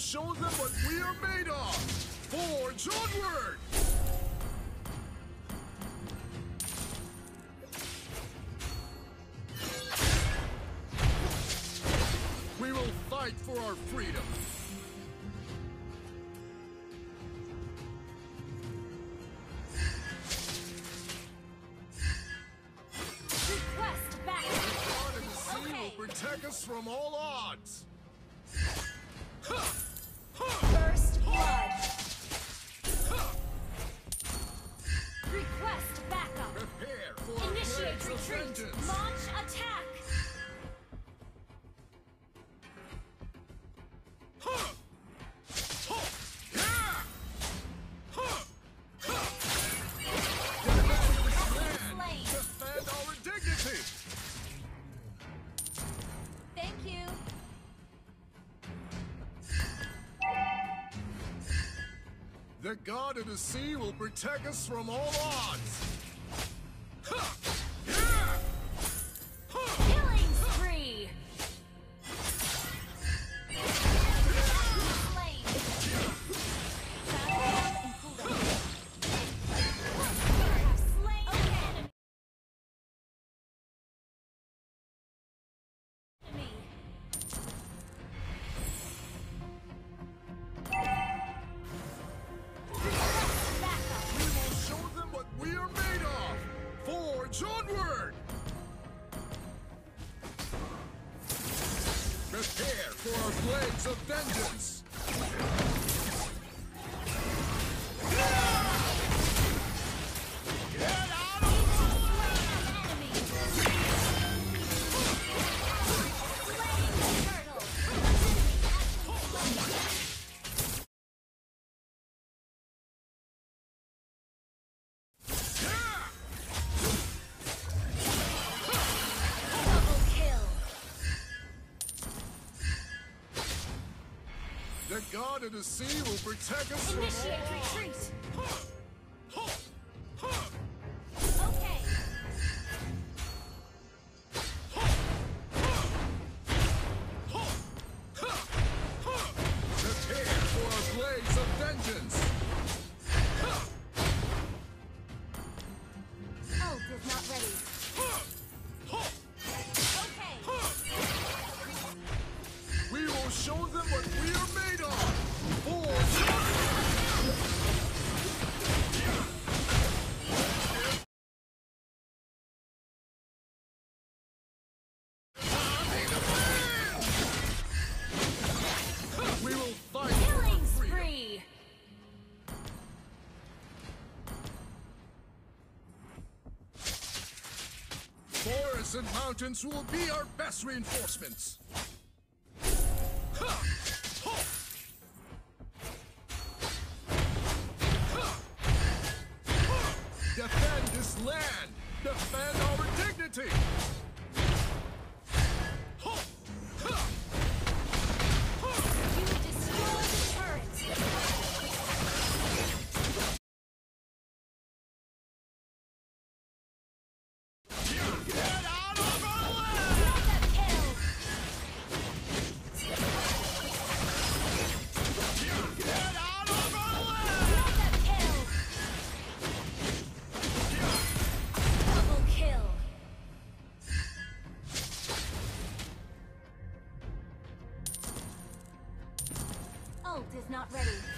Show them what we are made of! Forge onward! We will fight for our freedom! The God of the Sea will protect us from all odds! blades of vengeance! God and the sea will protect us Initiate from all. retreat! And Mountains will be our best reinforcements. Defend this land! Defend our dignity! not ready.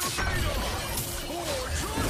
Tornado! Or Tornado!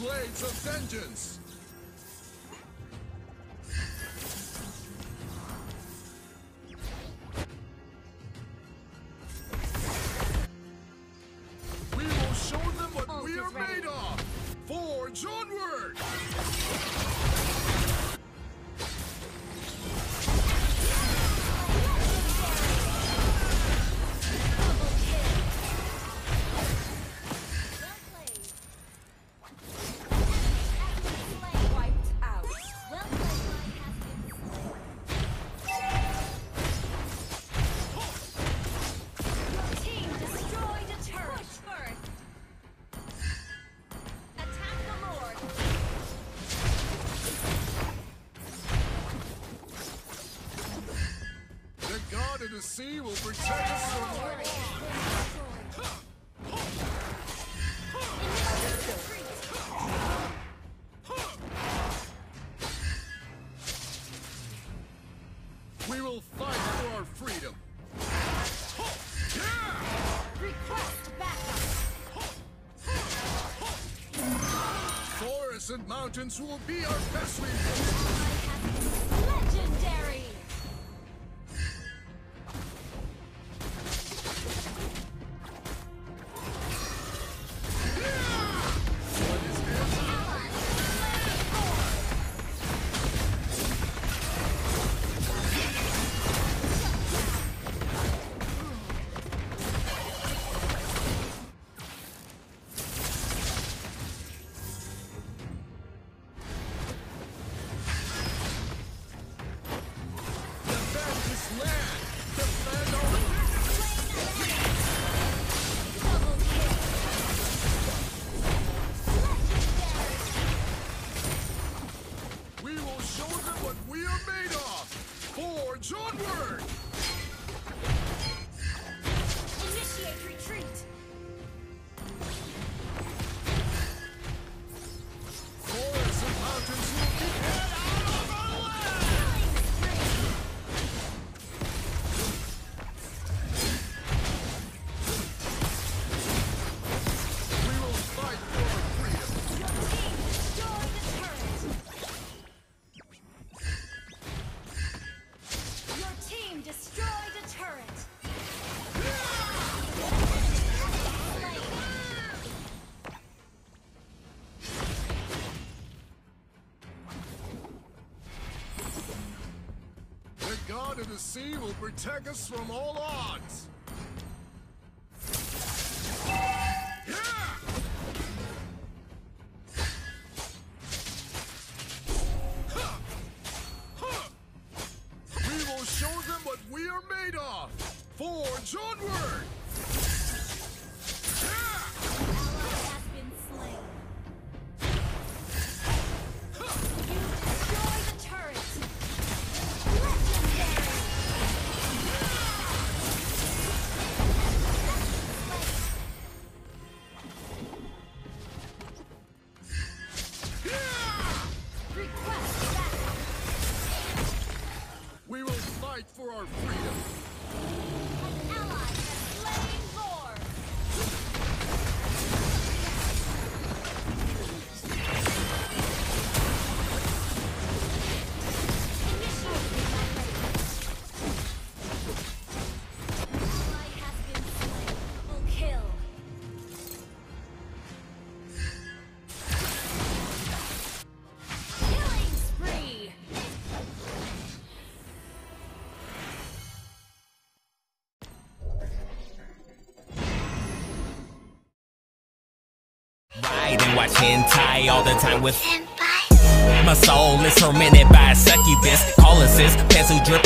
blades of vengeance! We will show them what we're made of! Forge onward! sea will protect us from We will fight for our freedom. Request backup. Forests and mountains will be our best refuge. God of the sea will protect us from all odds. We will show them what we are made of. Forge onward! We will fight for our freedom! Watch hentai all the time with My soul is tormented by a succubus Call assist, pencil dripping